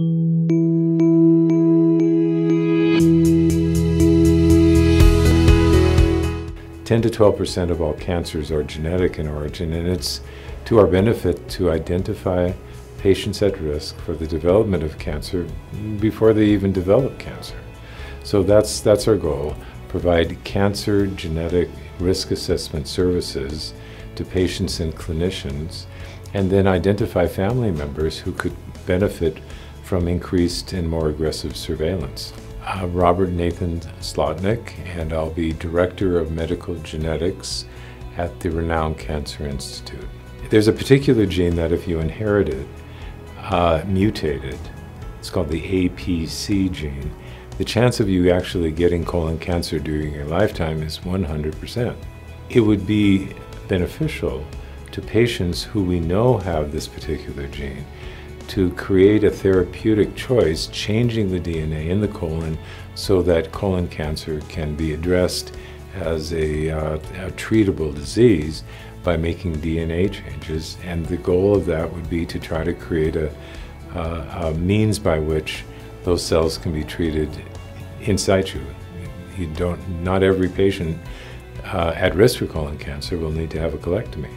Ten to twelve percent of all cancers are genetic in origin, and it's to our benefit to identify patients at risk for the development of cancer before they even develop cancer. So that's that's our goal: provide cancer genetic risk assessment services to patients and clinicians, and then identify family members who could benefit from increased and more aggressive surveillance. Uh, Robert Nathan Slotnick, and I'll be Director of Medical Genetics at the Renown Cancer Institute. There's a particular gene that if you inherit it, uh, mutated, it's called the APC gene, the chance of you actually getting colon cancer during your lifetime is 100%. It would be beneficial to patients who we know have this particular gene to create a therapeutic choice, changing the DNA in the colon so that colon cancer can be addressed as a, uh, a treatable disease by making DNA changes. And the goal of that would be to try to create a, uh, a means by which those cells can be treated in situ. You don't, not every patient uh, at risk for colon cancer will need to have a colectomy.